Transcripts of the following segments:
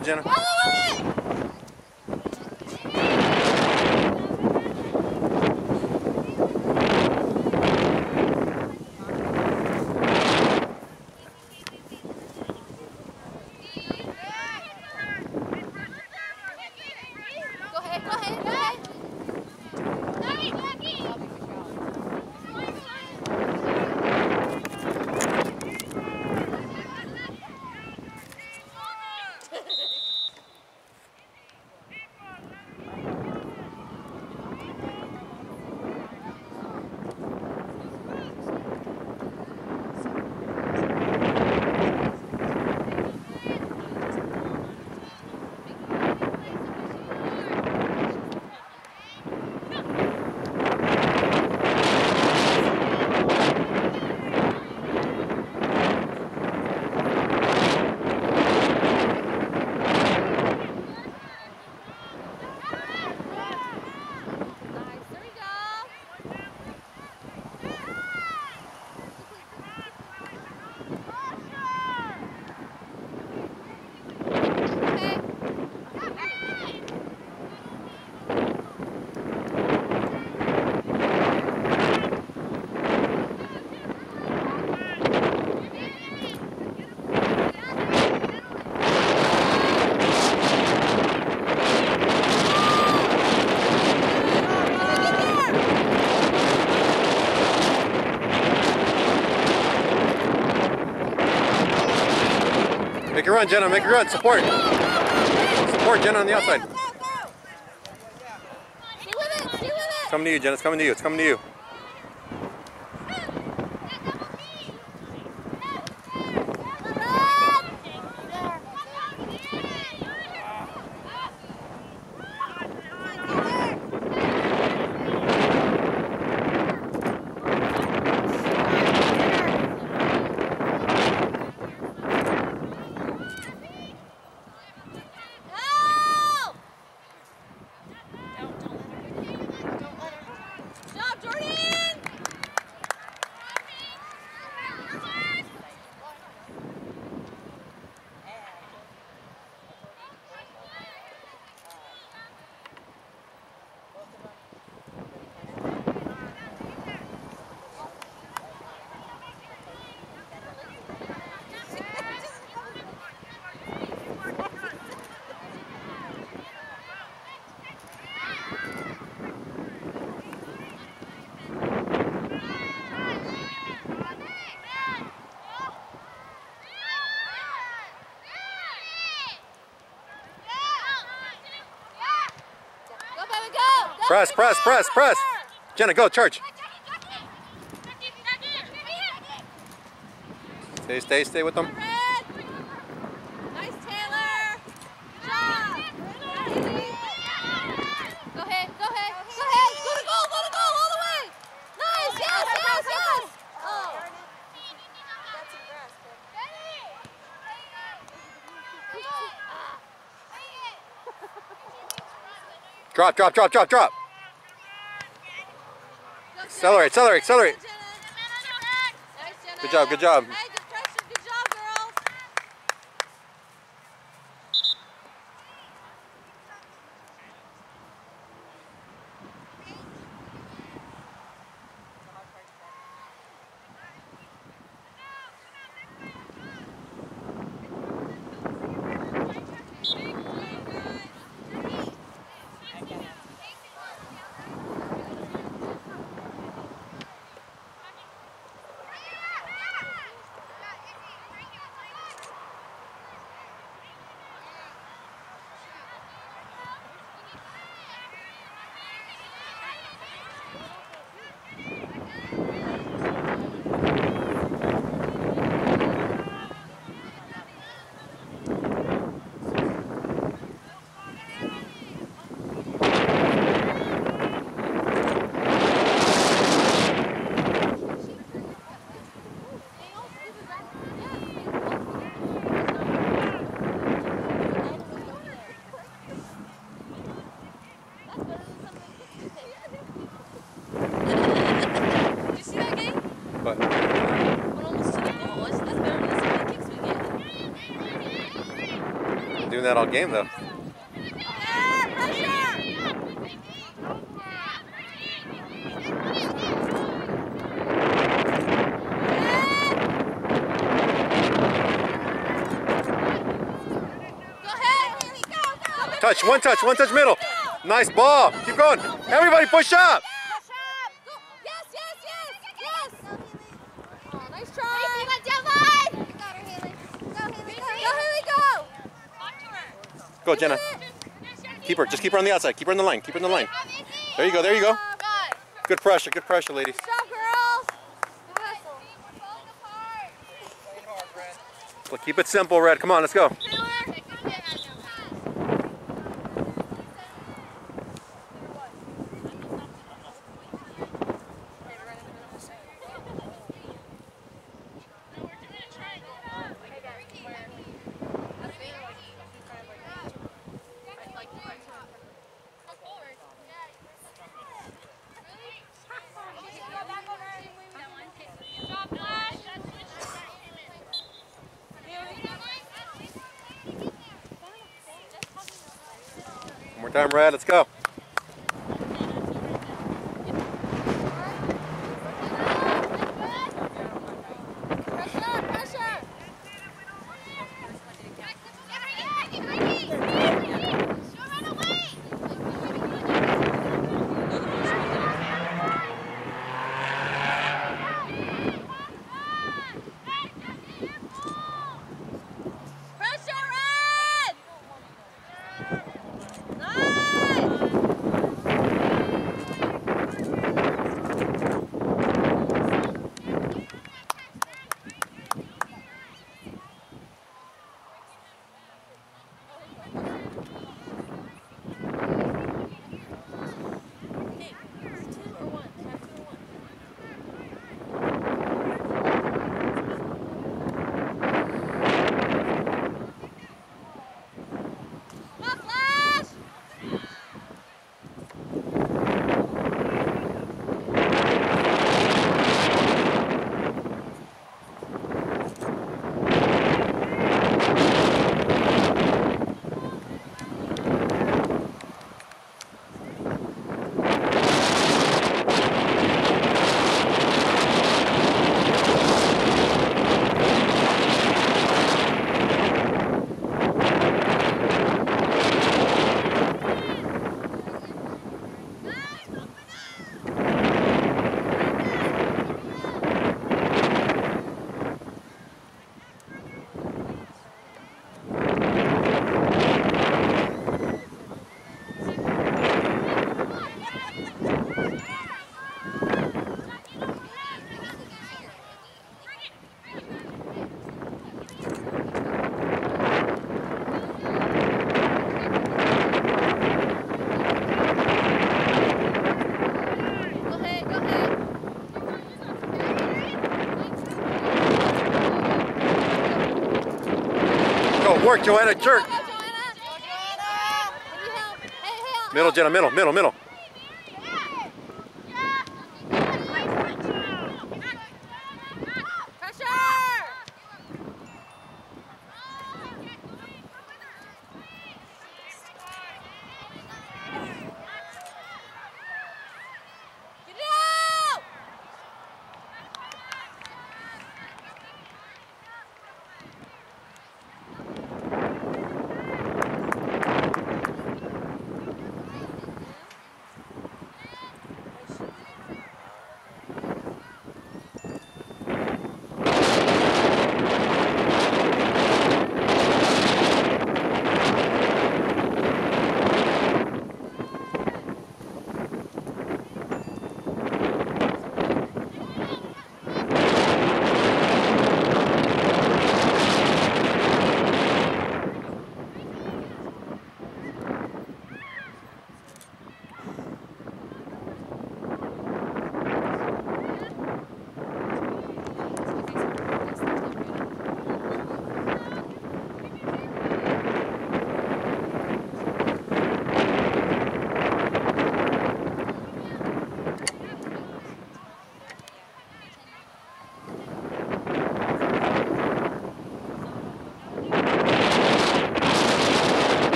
Go, run, Jenna. Make a run. Support. Support Jenna on the outside. Stay with it, stay with it. It's coming to you, Jenna. It's coming to you. It's coming to you. Press, press, press, press. Jenna, go. Charge. Stay, stay, stay with them. Red. Nice, Taylor. Good job. Go ahead, go ahead, go ahead. Go to goal, go to goal, all the way. Nice, yes, yes, yes. Oh. Drop, drop, drop, drop, drop. Accelerate, accelerate, accelerate. Good job, good job. That all game, though. Touch, one touch, one touch middle. Nice ball. Keep going. Everybody. Push up. Go. Yes, yes, yes, yes. Oh, nice try. Go, Haley. Go, Haley, go. Go, Jenna. Keep her. Just keep her on the outside. Keep her in the line. Keep her in the line. There you go. There you go. Good. Pressure. Good pressure, ladies. Keep it simple, Red. Come on, let's go. Time, Red. Let's go. Work, Joanna. Jerk. Go, Joanna. Go, Joanna. Can you help? Hey, hey, Middle, Jenna. Middle, middle, middle. Pressure! Get it out!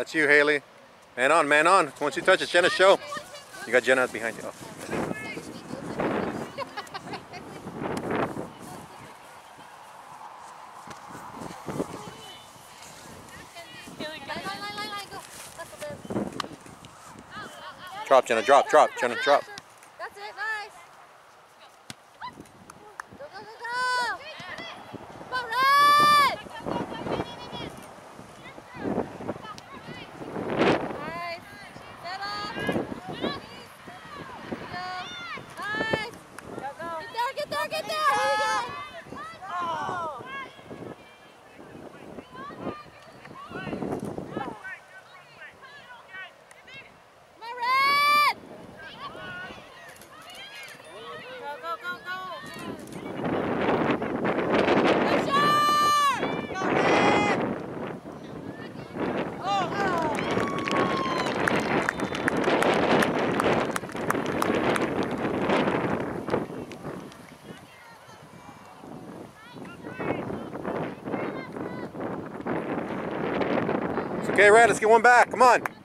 That's you, Haley. Man on, man on. Once you touch it, Jenna, show. You got Jenna behind you. Oh. Drop, Jenna, drop, drop, Jenna, drop. That's it, nice. Go, go, go, go. Come on, Red. Nice. Set up. Go. Nice. Get there, get there, get there. Here we go. Come on, Red. Go, go, go, go. Go, Sharp. Go, Red. Oh. It's okay, Red. Let's get one back. Come on.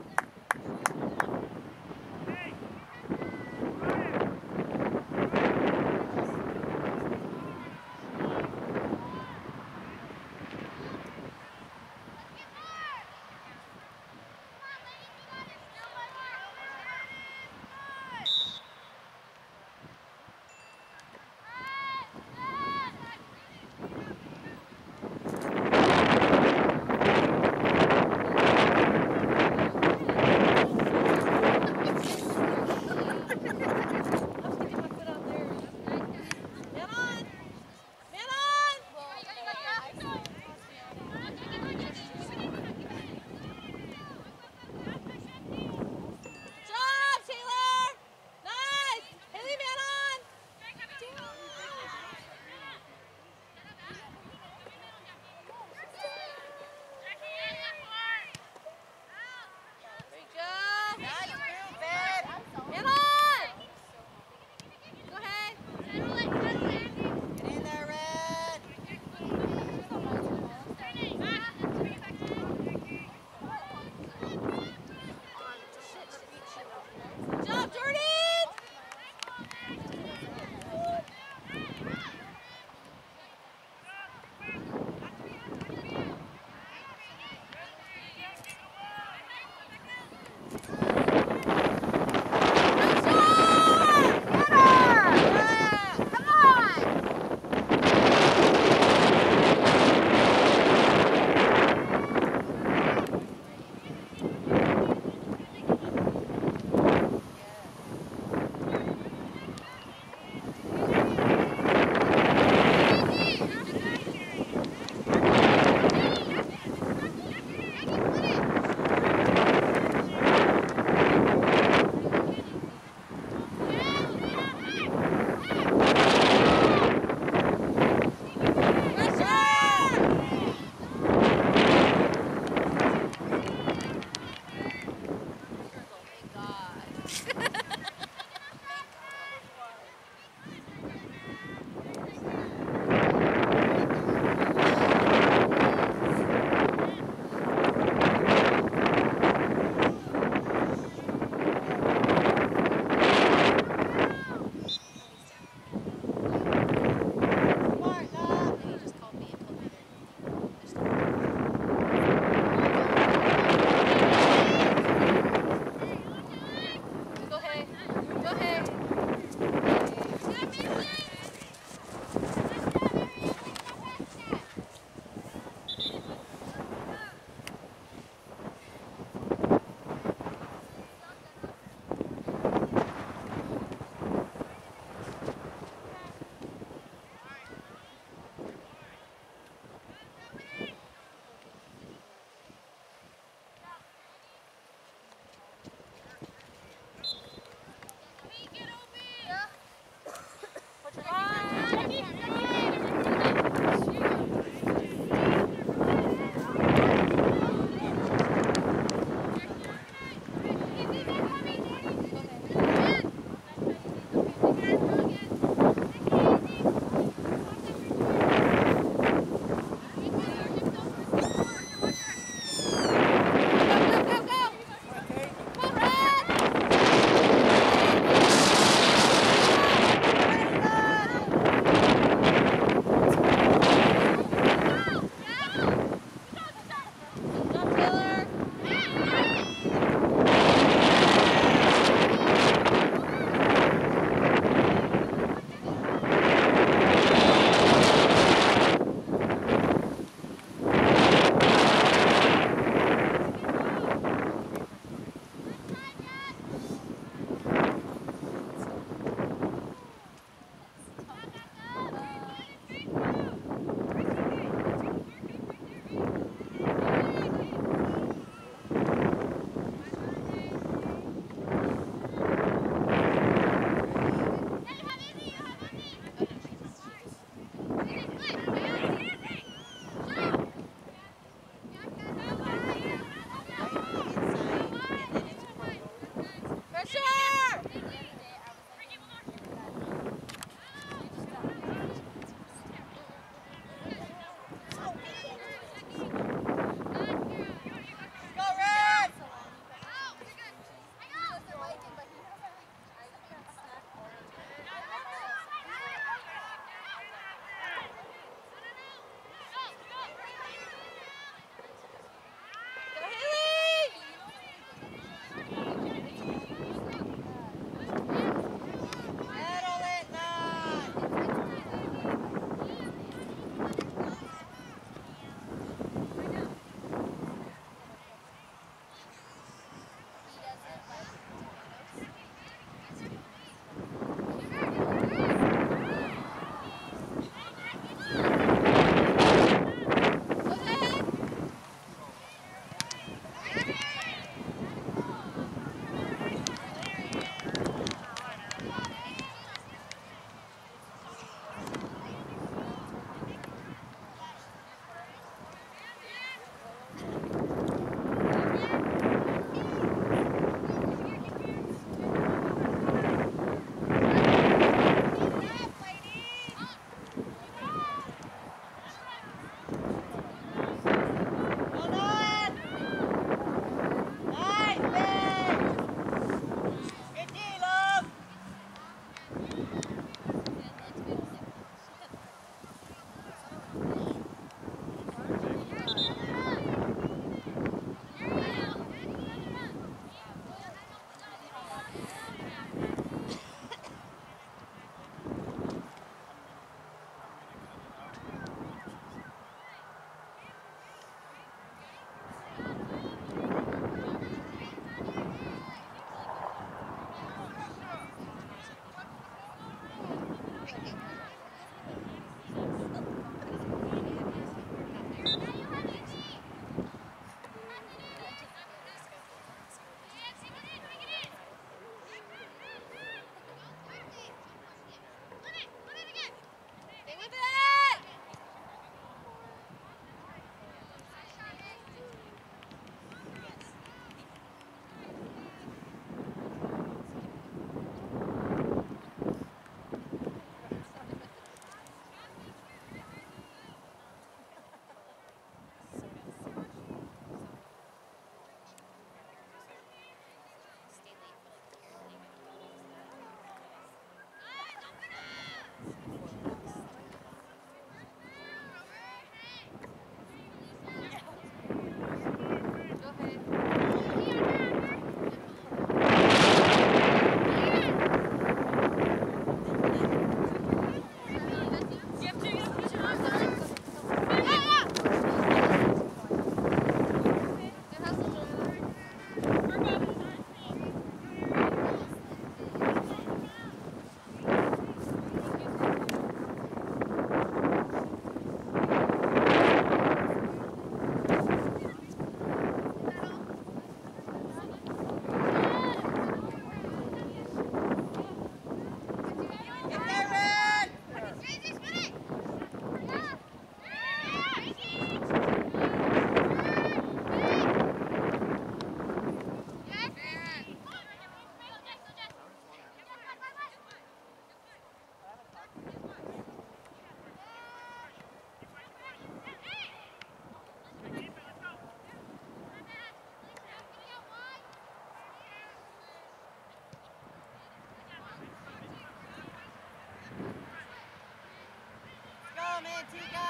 Two, go.